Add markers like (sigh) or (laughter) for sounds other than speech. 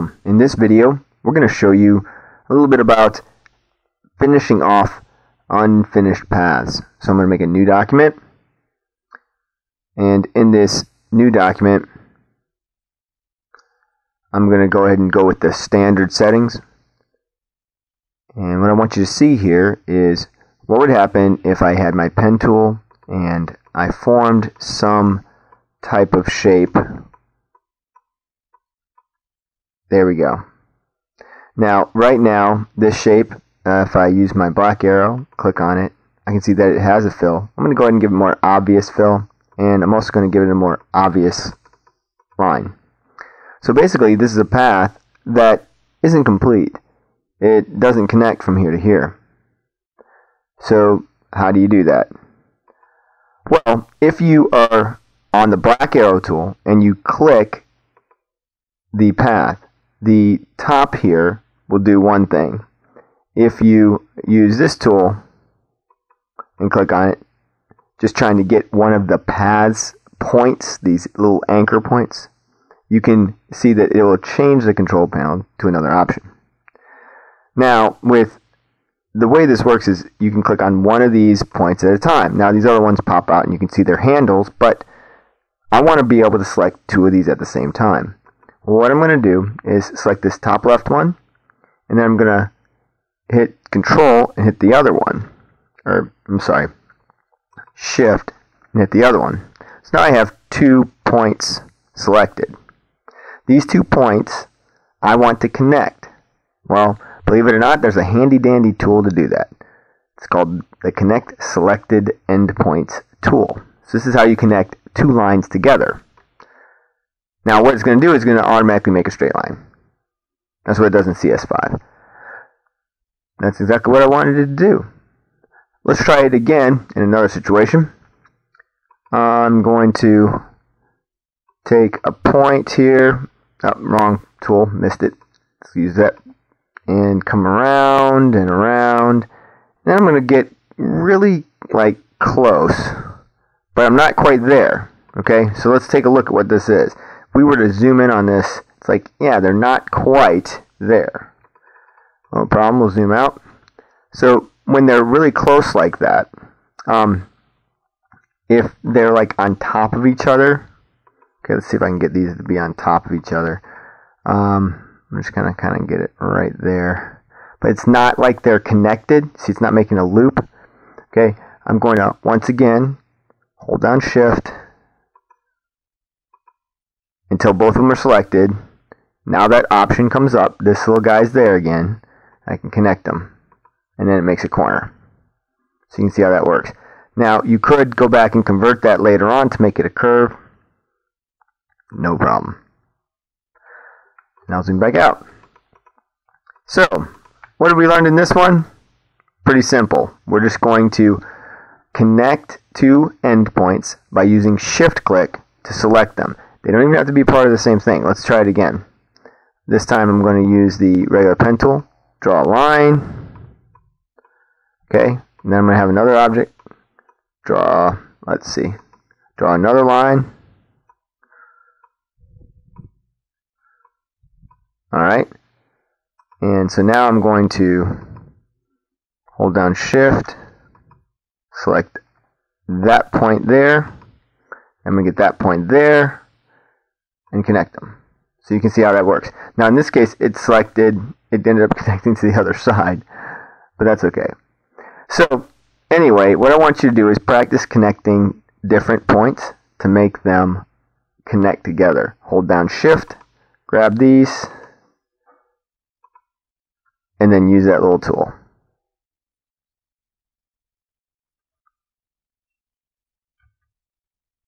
welcome. In this video, we're going to show you a little bit about finishing off unfinished paths. So I'm going to make a new document. And in this new document, I'm going to go ahead and go with the standard settings. And what I want you to see here is what would happen if I had my pen tool and I formed some type of shape there we go. Now, right now, this shape, uh, if I use my black arrow, click on it, I can see that it has a fill. I'm going to go ahead and give it a more obvious fill, and I'm also going to give it a more obvious line. So basically, this is a path that isn't complete. It doesn't connect from here to here. So how do you do that? Well, if you are on the black arrow tool and you click the path, the top here will do one thing. If you use this tool and click on it, just trying to get one of the paths points, these little anchor points, you can see that it will change the control panel to another option. Now, with the way this works is you can click on one of these points at a time. Now, these other ones pop out and you can see their handles, but I want to be able to select two of these at the same time what I'm going to do is select this top left one, and then I'm going to hit Control and hit the other one. Or, I'm sorry, Shift and hit the other one. So now I have two points selected. These two points I want to connect. Well, believe it or not, there's a handy dandy tool to do that. It's called the Connect Selected Endpoints tool. So this is how you connect two lines together. Now what it's going to do is going to automatically make a straight line. That's what it does in CS5. That's exactly what I wanted it to do. Let's try it again in another situation. I'm going to take a point here. Oh, wrong tool, missed it. Let's use that. And come around and around. Then I'm going to get really like close. But I'm not quite there. Okay, so let's take a look at what this is we were to zoom in on this, it's like, yeah, they're not quite there. No problem, we'll zoom out. So when they're really close like that, um, if they're like on top of each other, okay, let's see if I can get these to be on top of each other. Um, I'm just gonna kind of get it right there. But it's not like they're connected. See, it's not making a loop. Okay, I'm going to once again hold down Shift until both of them are selected. Now that option comes up, this little guy's there again. I can connect them. And then it makes a corner. So you can see how that works. Now, you could go back and convert that later on to make it a curve. No problem. Now zoom back out. So, what have we learned in this one? Pretty simple. We're just going to connect two endpoints by using shift click to select them. They don't even have to be part of the same thing. Let's try it again. This time I'm going to use the regular pen tool, draw a line. Okay, and then I'm going to have another object, draw, let's see, draw another line. Alright, and so now I'm going to hold down shift, select that point there, I'm going to get that point there, and connect them. So you can see how that works. Now in this case, it selected, it ended up (laughs) connecting to the other side, but that's okay. So anyway, what I want you to do is practice connecting different points to make them connect together. Hold down shift, grab these, and then use that little tool.